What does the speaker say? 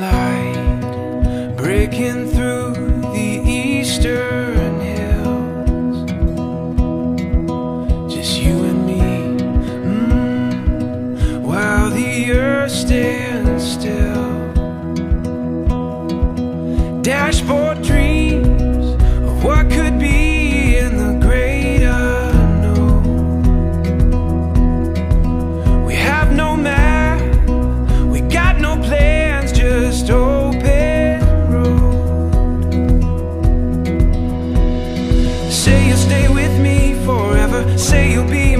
light breaking through the eastern hills. Just you and me, mm, while the earth stands still. Dashboard. Say you'll stay with me forever. Say you'll be